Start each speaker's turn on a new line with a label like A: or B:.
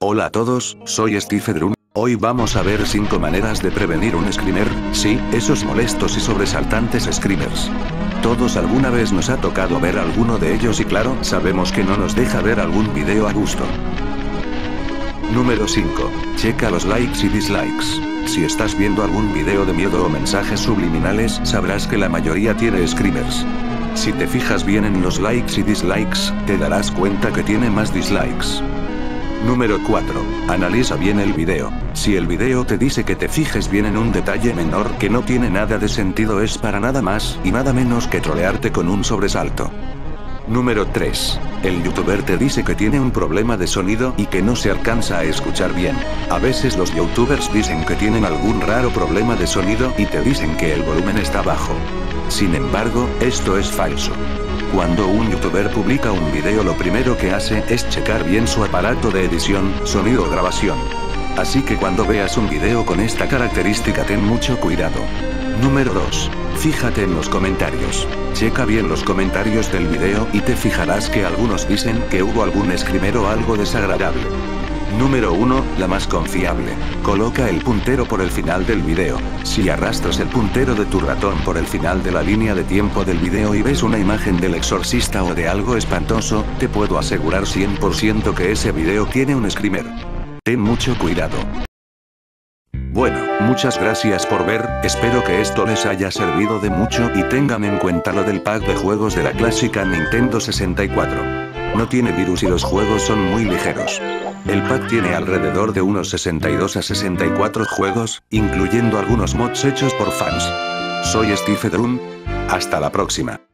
A: Hola a todos, soy Steve. Hoy vamos a ver 5 maneras de prevenir un screamer, sí, esos molestos y sobresaltantes screamers. Todos alguna vez nos ha tocado ver alguno de ellos y claro, sabemos que no nos deja ver algún video a gusto. Número 5. Checa los likes y dislikes. Si estás viendo algún video de miedo o mensajes subliminales, sabrás que la mayoría tiene screamers. Si te fijas bien en los likes y dislikes, te darás cuenta que tiene más dislikes. Número 4. Analiza bien el video. Si el video te dice que te fijes bien en un detalle menor que no tiene nada de sentido es para nada más y nada menos que trolearte con un sobresalto. Número 3. El youtuber te dice que tiene un problema de sonido y que no se alcanza a escuchar bien. A veces los youtubers dicen que tienen algún raro problema de sonido y te dicen que el volumen está bajo. Sin embargo, esto es falso. Cuando un youtuber publica un video lo primero que hace es checar bien su aparato de edición, sonido o grabación. Así que cuando veas un video con esta característica ten mucho cuidado. Número 2. Fíjate en los comentarios. Checa bien los comentarios del video y te fijarás que algunos dicen que hubo algún escrimero o algo desagradable. Número 1, la más confiable. Coloca el puntero por el final del video. Si arrastras el puntero de tu ratón por el final de la línea de tiempo del video y ves una imagen del exorcista o de algo espantoso, te puedo asegurar 100% que ese video tiene un screamer. Ten mucho cuidado. Bueno, muchas gracias por ver, espero que esto les haya servido de mucho y tengan en cuenta lo del pack de juegos de la clásica Nintendo 64. No tiene virus y los juegos son muy ligeros. El pack tiene alrededor de unos 62 a 64 juegos, incluyendo algunos mods hechos por fans. Soy Steve Drum. Hasta la próxima.